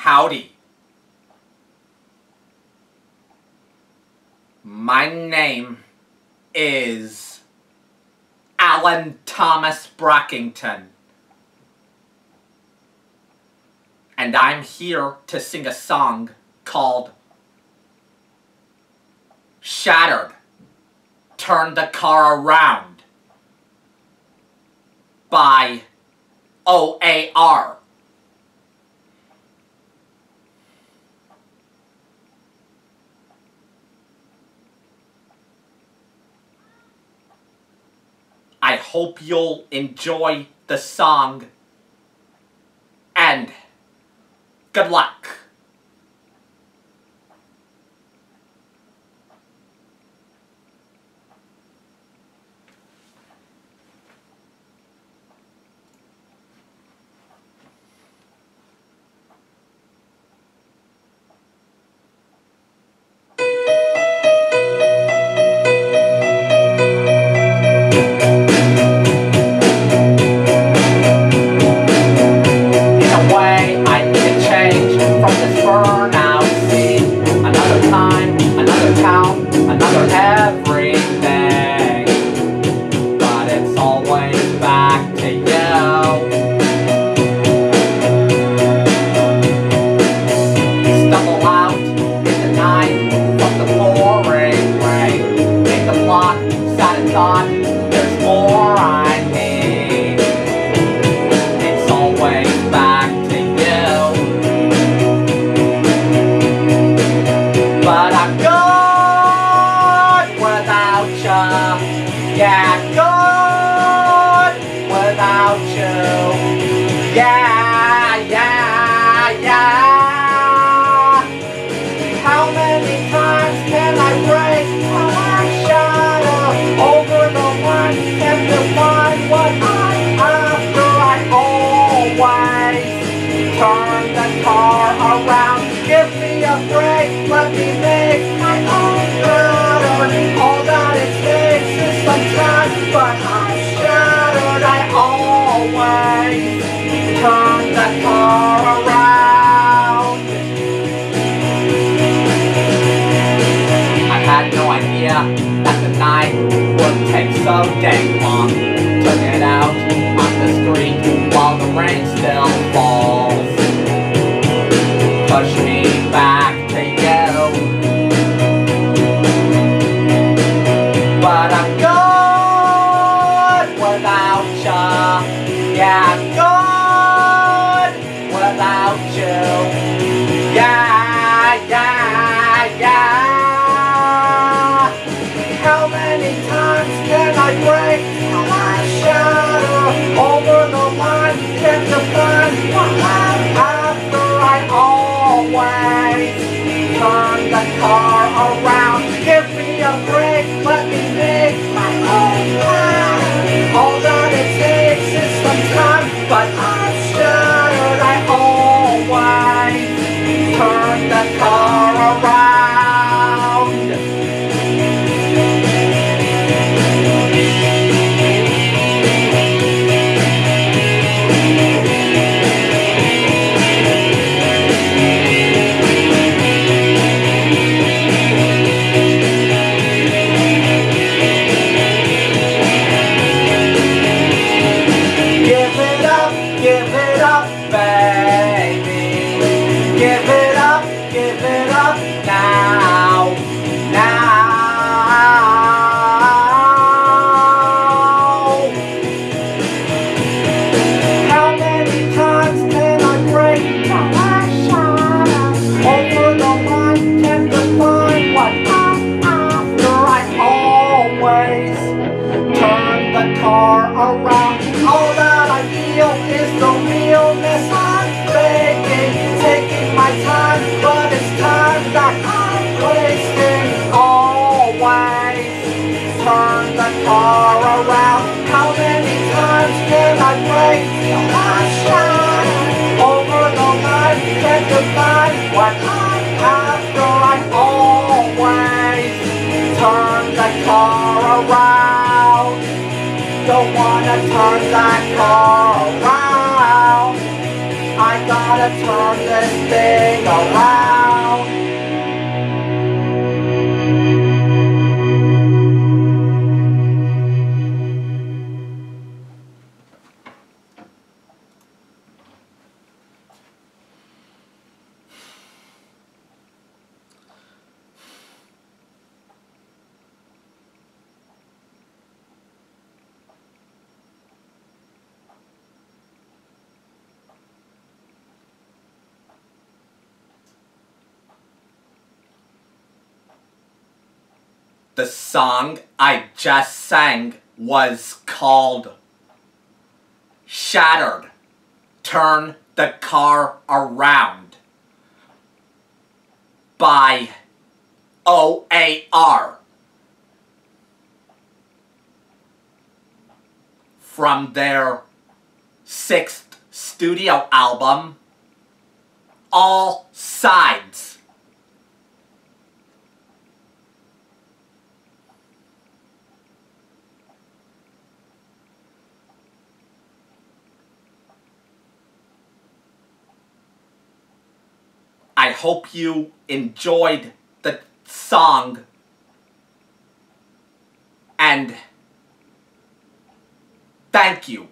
Howdy. My name is Alan Thomas Brockington. And I'm here to sing a song called Shattered. Turn the Car Around by OAR. I hope you'll enjoy the song and good luck. No idea that the night would take so dang long. Took it out on the street while the rain still falls. Let me make own. All that it takes is some time, but I'm shattered. I always turn the car the car around. All that I feel is the realness I'm faking. Taking my time, but it's time that I'm wasting. Always turn the car around. How many times can I break Don't wanna turn that car around. I got gotta turn this thing around. The song I just sang was called Shattered. Turn the Car Around by OAR. From their sixth studio album, All Sides. I hope you enjoyed the song and thank you.